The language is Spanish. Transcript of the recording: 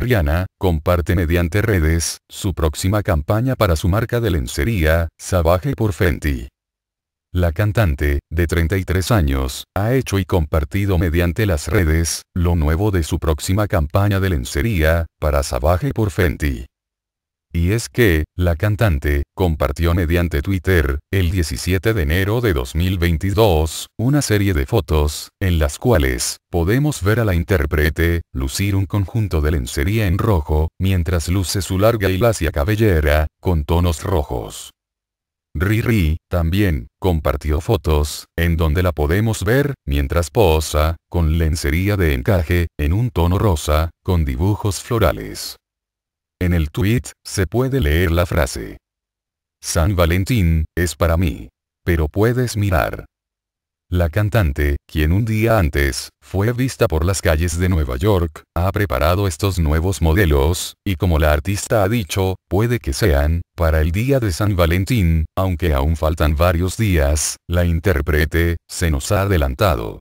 Rihanna, comparte mediante redes, su próxima campaña para su marca de lencería, Savage por Fenty. La cantante, de 33 años, ha hecho y compartido mediante las redes, lo nuevo de su próxima campaña de lencería, para Savage por Fenty. Y es que, la cantante, compartió mediante Twitter, el 17 de enero de 2022, una serie de fotos, en las cuales, podemos ver a la intérprete, lucir un conjunto de lencería en rojo, mientras luce su larga y lacia cabellera, con tonos rojos. Riri, también, compartió fotos, en donde la podemos ver, mientras posa, con lencería de encaje, en un tono rosa, con dibujos florales. En el tweet, se puede leer la frase. San Valentín, es para mí. Pero puedes mirar. La cantante, quien un día antes, fue vista por las calles de Nueva York, ha preparado estos nuevos modelos, y como la artista ha dicho, puede que sean, para el día de San Valentín, aunque aún faltan varios días, la intérprete, se nos ha adelantado.